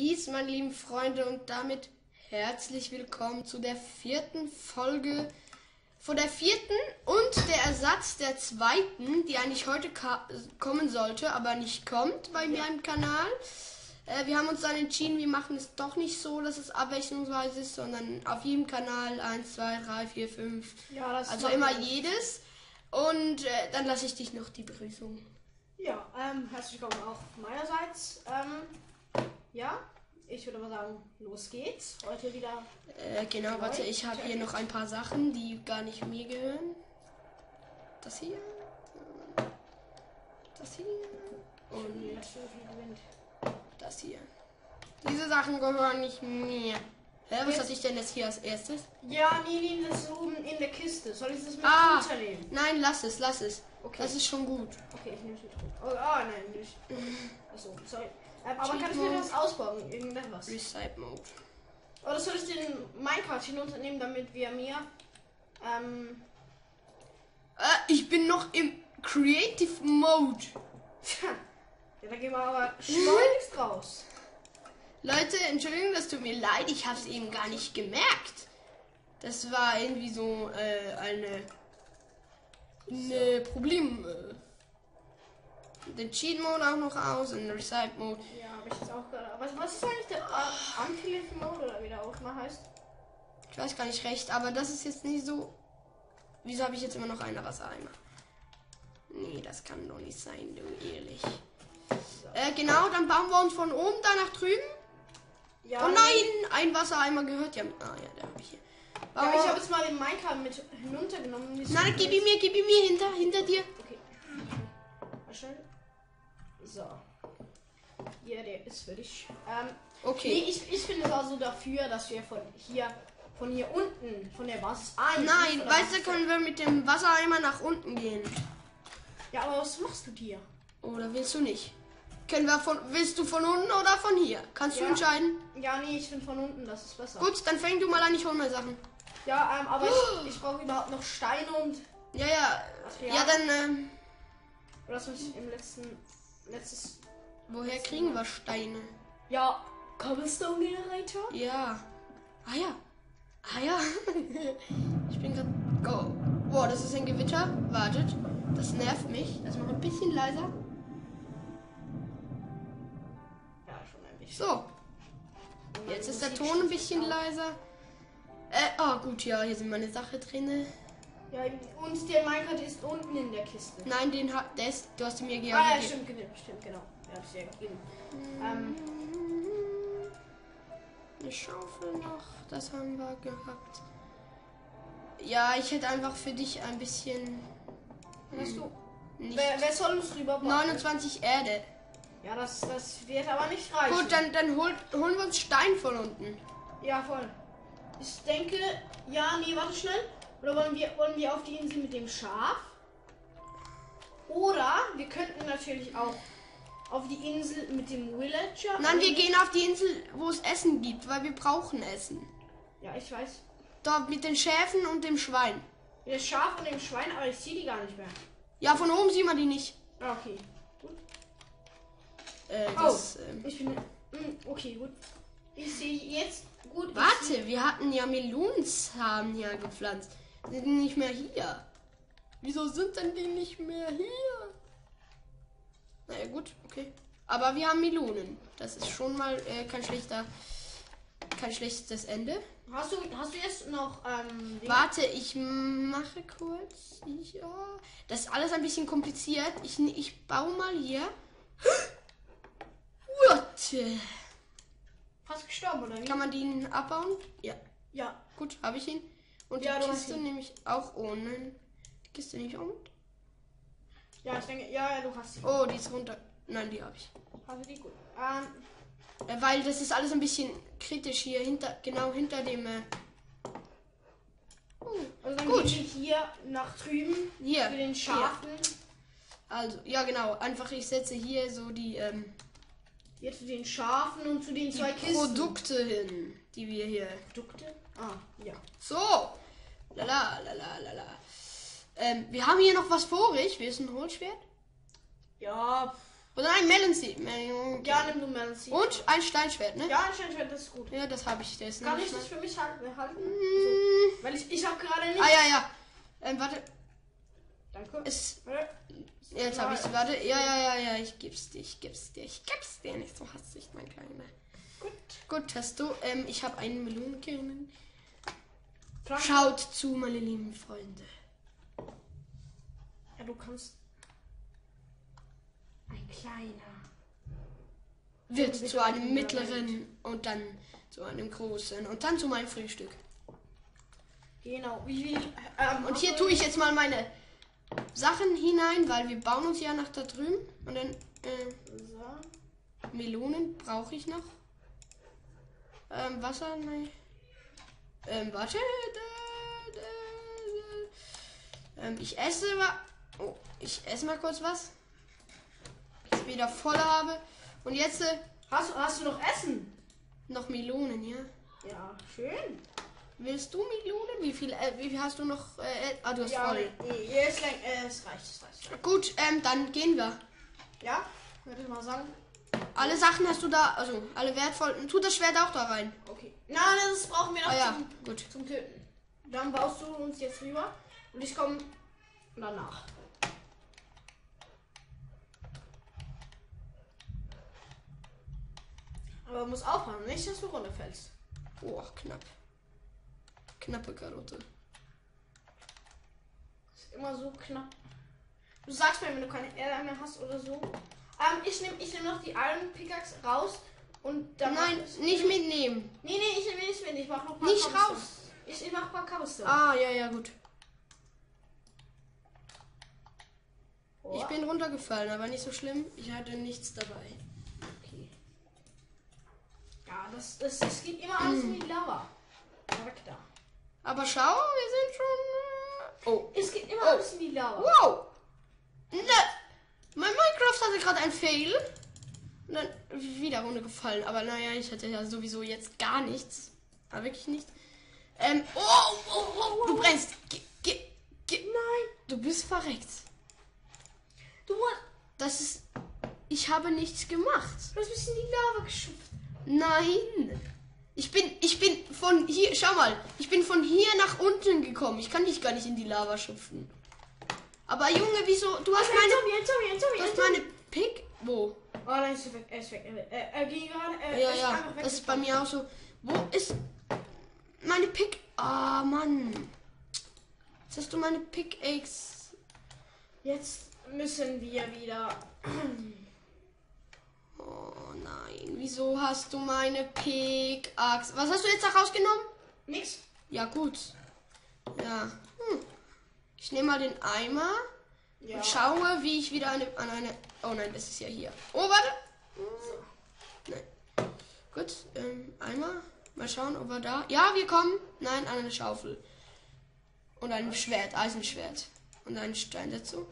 Peace, meine lieben Freunde, und damit herzlich willkommen zu der vierten Folge von der vierten und der Ersatz der zweiten, die eigentlich heute kommen sollte, aber nicht kommt bei mir im Kanal. Äh, wir haben uns dann entschieden, wir machen es doch nicht so, dass es abwechslungsweise ist, sondern auf jedem Kanal 1, 2, 3, 4, 5. Ja, das also immer jedes. Und äh, dann lasse ich dich noch die Begrüßung. Ja, ähm, herzlich willkommen auch meinerseits. Ähm, ja, ich würde mal sagen, los geht's. Heute wieder. Äh, genau, neu. warte, ich habe hier noch ein paar Sachen, die gar nicht mir gehören. Das hier. Das hier. Und das hier. Diese Sachen gehören nicht mir. Hä, was hatte ich denn jetzt hier als erstes? Ja, nee, nee, das ist oben in der Kiste. Soll ich das mit ah, runternehmen? Nein, lass es, lass es. Okay. Das ist schon gut. Okay, ich nehme es mit. Oh, ah, nein, nicht. Achso, sorry. Aber kann ich mir das ausbauen? Irgendetwas? Recite Mode. Oder soll ich den Minecraft hinunternehmen, damit wir mir. Ähm. Äh, ich bin noch im Creative Mode. ja, da gehen wir aber schleunigst raus. Leute, Entschuldigung, das tut mir leid, ich habe es eben gar nicht gemerkt. Das war irgendwie so äh, eine, eine Problem. Äh, den Cheat Mode auch noch aus und den Recite Mode. Ja, habe ich jetzt auch gerade. Was, was ist eigentlich der uh, Anti-Lift Mode oder wie der auch mal heißt? Ich weiß gar nicht recht, aber das ist jetzt nicht so. Wieso habe ich jetzt immer noch einen Wassereimer? Nee, das kann doch nicht sein, du ehrlich. So. Äh, genau, dann bauen wir uns von oben da nach drüben. Ja, oh nein, ein Wassereimer gehört ja. Ah ja, der habe ich hier. Ja, ich habe jetzt mal den Minecraft mit hinuntergenommen. Nein, gib ihn mir, gib ihn mir hinter, hinter dir. Okay. So. Ja, der ist für dich. Ähm, okay. Nee, ich, ich bin also dafür, dass wir von hier von hier unten, von der Basis ein. Nein, weißt du, können wir mit dem Wassereimer nach unten gehen. Ja, aber was machst du hier? Oder willst du nicht? Können wir von, willst du von unten oder von hier? Kannst ja. du entscheiden? Ja, nee, ich bin von unten, das ist besser. Gut, dann fäng du mal an, ich hol mal Sachen. Ja, ähm, aber oh. ich, ich brauche überhaupt noch Steine und. Ja, ja. Ja, dann, ähm. Was mich im letzten. Letztes. Woher kriegen wir Steine? Ja, Cobblestone Generator? Ja. Ah ja. Ah ja. ich bin gerade. Go. Boah, das ist ein Gewitter. Wartet. Das nervt mich. Das macht ein bisschen leiser. So. Jetzt ist der Ton ein bisschen leiser. Äh, oh gut, ja, hier sind meine Sachen drin. Ja, und der Minecraft ist unten in der Kiste. Nein, den hat das, du hast mir gegeben. Ah, ja, stimmt, genau, stimmt, genau. Ja, das ja gegeben. Ähm. Eine Schaufel noch, das haben wir gehabt. Ja, ich hätte einfach für dich ein bisschen. Hast du? Wer, wer soll uns rüber 29 Erde. Ja, das, das wird aber nicht reichen. Gut, dann, dann hol, holen wir uns Stein von unten. Ja, voll. Ich denke, ja, nee, warte schnell. Oder wollen wir, wollen wir auf die Insel mit dem Schaf? Oder wir könnten natürlich auch auf die Insel mit dem Villager. Nein, wir gehen auf die Insel, wo es Essen gibt, weil wir brauchen Essen. Ja, ich weiß. Dort mit den Schäfen und dem Schwein. Mit dem Schaf und dem Schwein, aber ich sehe die gar nicht mehr. Ja, von oben sieht man die nicht. Ah, okay. Gut. Äh, oh, das, ähm, ich bin. Hm, okay, gut. Ich sehe jetzt gut. Warte, wir hatten ja Melonensamen hier gepflanzt. Sind die nicht mehr hier? Wieso sind denn die nicht mehr hier? Naja, gut, okay. Aber wir haben Melonen. Das ist schon mal äh, kein schlechter. Kein schlechtes Ende. Hast du, hast du jetzt noch. Ähm, Warte, ich mache kurz. Ja. Das ist alles ein bisschen kompliziert. Ich, ich baue mal hier. Warte. Fast gestorben, oder wie? Kann man den abbauen? Ja. Ja. Gut, habe ich ihn. Und ja, die Kiste nehme ich auch ohne. Die Kiste ich auch mit. Ja, ich denke, ja, ja, du hast sie. Oh, die ist runter. Nein, die habe ich. Hast du die gut? Ähm, äh, weil das ist alles ein bisschen kritisch hier hinter, genau hinter dem. Äh oh, also dann gut. gehen wir hier nach drüben. Hier. Für den Schafen. Hier. Also, ja genau. Einfach ich setze hier so die. Ähm, hier zu den Schafen und zu den zwei Kisten. Produkte hin, die wir hier. Produkte? Ah, ja. So. Lala, lala, lala. Ähm, wir haben hier noch was vorig. Wir ist ein Holzschwert. Ja. Oder ein Melon Seed. Ja, nimm du Melon Seed. Und ein Steinschwert, ne? Ja, ein Steinschwert, das ist gut. Ja, das habe ich. Das Kann ich das für mich halten? halten? Mm. Weil ich, ich habe gerade nicht. Ah, ja, ja. Ähm, warte. Danke. Es, jetzt habe ich Warte. Ja, ja, ja, ja. Ich geb's dir. Ich geb's dir. Ich geb's dir. Nicht so hastig, mein Kleiner. Gut. Gut, hast du. Ähm, ich habe einen Melonenkern. Schaut zu, meine lieben Freunde. Ja, du kannst. Ein kleiner. Wird zu einem mittleren und dann zu einem großen und dann zu meinem Frühstück. Genau. Wie, ähm, und hier tue ich jetzt mal meine Sachen hinein, weil wir bauen uns ja nach da drüben. Und dann äh, so. Melonen brauche ich noch. Ähm, Wasser, nein. Ähm, warte. Ähm, ich esse mal. Oh, ich esse mal kurz was. Ich wieder voll habe. Und jetzt. Äh, hast, hast du noch Essen? Noch Melonen, ja. Ja, schön. Willst du Melonen? Wie viel, äh, wie viel hast du noch? Äh, ah, du hast ja, voll. Nee, es, äh, es reicht, es reicht. Gut, ähm, dann gehen wir. Ja, würde ich mal sagen. Alle Sachen hast du da, also alle wertvollen. Tu das Schwert auch da rein. Okay. Nein, das brauchen wir noch ah, ja. zum, Gut. zum Töten. Dann baust du uns jetzt rüber und ich komme danach. Aber muss aufhören, nicht, dass du runterfällst. Oh, knapp. Knappe Karotte. Ist immer so knapp. Du sagst mir, wenn du keine Erde mehr hast oder so. Ähm, ich nehme ich nehm noch die Iron Pickaxe raus und dann. Nein, nicht mitnehmen. Nee, nee, ich nehme nicht mit. Ich mach noch ein paar Nicht raus. Ich, ich mach ein paar Cobblestone. Ah, ja, ja, gut. Ich bin runtergefallen, aber nicht so schlimm. Ich hatte nichts dabei. Okay. Ja, das, das, das geht immer alles mm. wie Lava. Charakter. Aber schau, wir sind schon. Äh oh. Es geht immer oh. alles in die Lava. Wow! Ne. Mein Minecraft hatte gerade ein Fail. Und dann wieder runtergefallen. Aber naja, ich hatte ja sowieso jetzt gar nichts. Aber wirklich nicht. Ähm. Oh, oh, oh, du brennst. Ge, ge, ge. Nein. Du bist verreckt. Du Das ist. Ich habe nichts gemacht. Du hast ein in die Lava geschupft. Nein. Ich bin, ich bin von hier, schau mal, ich bin von hier nach unten gekommen. Ich kann dich gar nicht in die Lava schupfen. Aber Junge, wieso? Du hast meine, Zombie, Zombie, Zombie, du hast meine Pick. Wo? Oh, nein, ist weg, er ist weg. Er, ging gerade. ja, ja, das ist bei mir auch so. Wo ist meine Pick? Ah, oh, Mann. Jetzt hast du meine Pickaxe. Jetzt müssen wir wieder. Oh nein, wieso hast du meine Pickaxe? Was hast du jetzt da rausgenommen? Nix. Ja, gut. Ja. Hm. Ich nehme mal den Eimer ja. und schaue, wie ich wieder eine, an eine. Oh nein, das ist ja hier. Oh, warte. Nein. Gut, ähm, Eimer. Mal schauen, ob wir da. Ja, wir kommen. Nein, an eine Schaufel. Und ein Schwert, Eisenschwert. Und einen Stein dazu.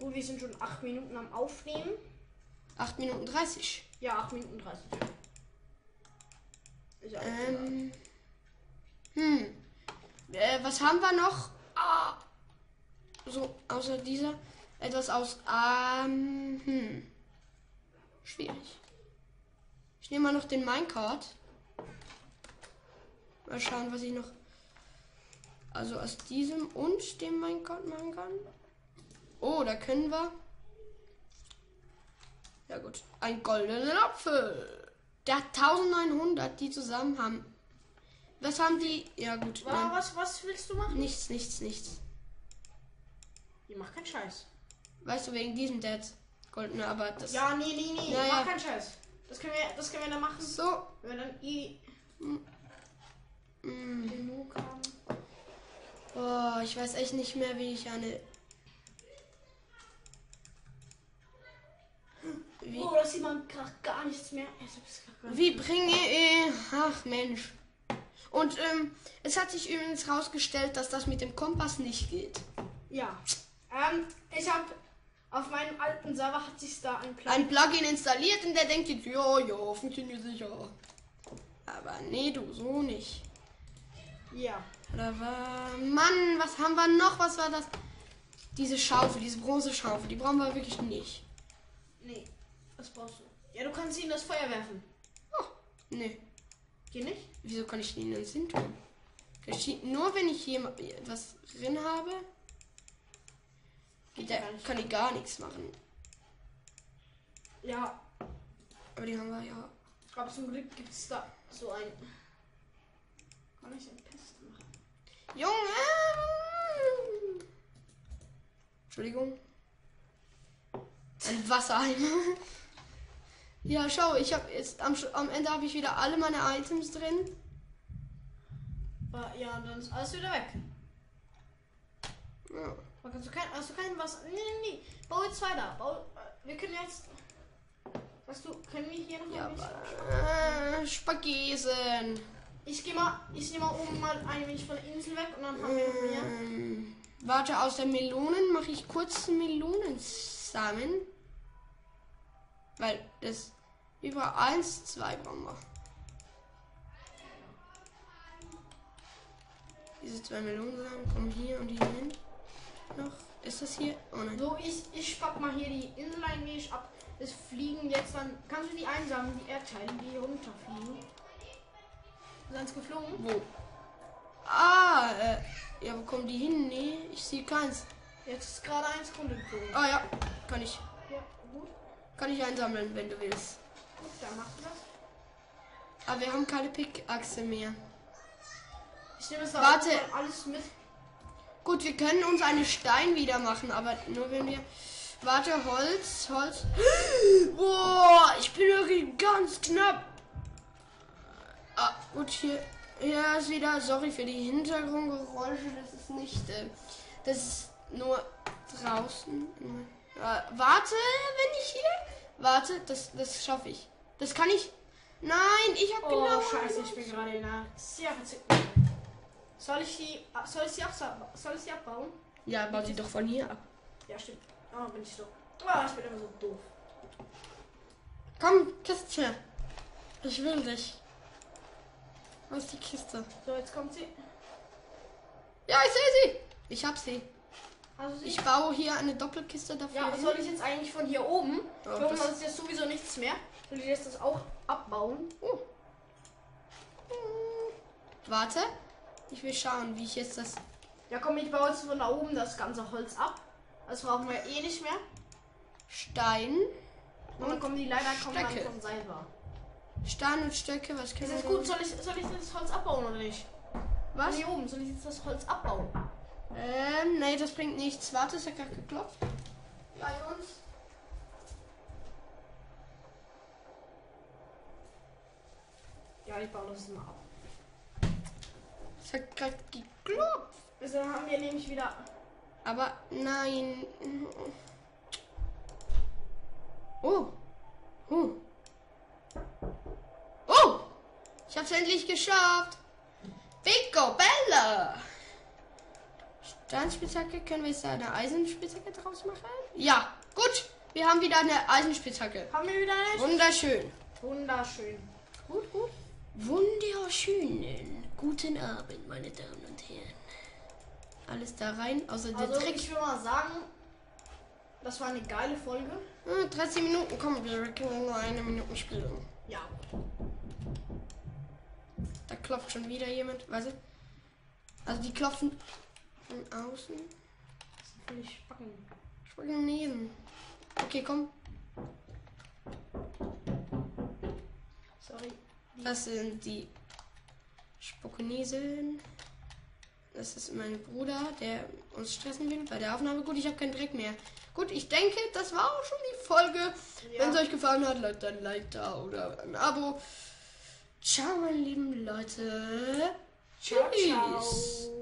Gut, wir sind schon 8 Minuten am Aufnehmen. 8 Minuten 30. Ja, 8 Minuten 30. Ähm, hm. Äh, was haben wir noch? Ah. So, außer dieser. Etwas aus. Ähm, hm. Schwierig. Ich nehme mal noch den Minecart. Mal schauen, was ich noch. Also aus diesem und dem Minecart machen kann. Oh, da können wir. Ja gut. Ein goldenen Apfel. Der hat 1900, die zusammen haben. Was haben die? Ja gut. Was, was, was willst du machen? Nichts, nichts, nichts. Die macht keinen Scheiß. Weißt du, wegen diesem Dead goldene, aber das. Ja, nee, nee, nee. Ja, mach keinen Scheiß. Das können wir, das können wir dann machen. So. Wenn wir dann eh mm. genug haben. Oh, ich weiß echt nicht mehr, wie ich eine Wie, oh, da sieht man gerade gar nichts mehr. Wie bringe ich. Ach Mensch. Und ähm, es hat sich übrigens herausgestellt, dass das mit dem Kompass nicht geht. Ja. Ähm, ich habe auf meinem alten Server hat sich da ein Plugin, ein Plugin installiert und der denkt jetzt, ja, ja, funktioniert sicher. Aber nee, du, so nicht. Ja. Da war. Mann, was haben wir noch? Was war das? Diese Schaufel, diese Bronzeschaufel, die brauchen wir wirklich nicht. Nee, was brauchst du? Ja, du kannst in das Feuer werfen. Oh, nee. Geht nicht? Wieso kann ich die in den Sinn tun? Nur wenn ich hier was drin habe, Geht der, kann ich gar nichts machen. Ja. Aber die haben wir ja. Aber zum Glück gibt es da so ein. Kann ich ein Pest machen? Junge! Entschuldigung. Ein Wassereimer. ja, schau, ich habe jetzt am, am Ende habe ich wieder alle meine Items drin. Ja, und dann ist alles wieder weg. Ja. Kannst du kein, hast du kein was? Nee, nee, nee. Bau jetzt weiter. Bau, wir können jetzt. Weißt du, können wir hier noch ja, ein bisschen. Äh, Spagesen. Ich gehe mal, ich nehme mal oben mal ein wenig von der Insel weg und dann haben wir noch mehr. Ähm, warte, aus der Melonen mache ich kurz Melonensamen. Weil das über 1, 2 brauchen wir. Diese zwei Melonensamen kommen hier und hier hin. Noch. Ist das hier? Oh nein. So, ich, ich pack mal hier die Insel ein wenig ab. Es fliegen jetzt dann. Kannst du die einsammeln, die Erdteile, die hier runterfliegen? Sind geflogen? Wo? Ah, äh, ja, wo kommen die hin? Nee, ich sehe keins. Jetzt ist gerade eins runtergeflogen. Ah ja, kann ich. Ja. Kann ich einsammeln, wenn du willst. Gut, dann machst du das. Aber wir haben keine Pickachse mehr. Ich nehme es Warte. alles mit. Gut, wir können uns eine Stein wieder machen, aber nur wenn wir. Warte, Holz, Holz. Boah, ich bin irgendwie ganz knapp. Ah, gut, hier, hier ist wieder. Sorry für die Hintergrundgeräusche. Das ist nicht. Äh, das ist nur draußen. Äh, warte, wenn ich hier. Warte, das, das schaffe ich. Das kann ich. Nein, ich habe oh, genau. Scheiße, ich bin gerade in der. Sehr soll ich die, soll ich sie, ab, soll ich sie abbauen? Ja, bau sie doch von hier ab. Ja, stimmt. Oh, bin ich so. Oh, ich bin immer so doof. Komm, Kiste. Ich will dich. Wo ist die Kiste? So, jetzt kommt sie. Ja, ich sehe sie. Ich hab sie. Also ich baue hier eine Doppelkiste dafür. Ja, soll ich jetzt eigentlich von hier oben? Oh, hier oben ist jetzt sowieso nichts mehr. Soll ich jetzt das auch abbauen? Oh. Warte. Ich will schauen, wie ich jetzt das. Ja, komm, ich baue jetzt von da oben das ganze Holz ab. Das brauchen wir eh nicht mehr. Stein. Und dann kommen die leider kommen dann von selber. Stein und Stöcke, was können Ist das gut? Soll ich, soll ich das Holz abbauen oder nicht? Was? Von hier oben, soll ich jetzt das Holz abbauen? Ähm, nee, das bringt nichts. Warte, ist ja gerade geklopft. Bei uns. Ja, ich baue das mal ab. Es hat gerade geklopft. Also haben wir nämlich wieder. Aber nein. Oh. Oh. Oh. Ich hab's endlich geschafft. Pico Bella. Steinspitzhacke. Können wir jetzt eine Eisenspitzhacke draus machen? Ja. Gut. Wir haben wieder eine Eisenspitzhacke. Haben wir wieder eine? Wunderschön. Wunderschön. Gut, gut. Wunderschönen. Guten Abend, meine Damen und Herren. Alles da rein, außer der also, Trick. Ich will mal sagen, das war eine geile Folge. Ah, 30 Minuten, komm, wir können nur eine Minute spielen. Ja. Da klopft schon wieder jemand, weißt du? Also die klopfen von außen. Das sind Spacken. Spacken neben. Okay, komm. Sorry. Das sind die Spokoneseln. Das ist mein Bruder, der uns stressen will bei der Aufnahme. Gut, ich habe keinen Dreck mehr. Gut, ich denke, das war auch schon die Folge. Ja. Wenn es euch gefallen hat, lasst ein Like da oder ein Abo. Ciao, meine lieben Leute. Ciao, Tschüss. Ciao.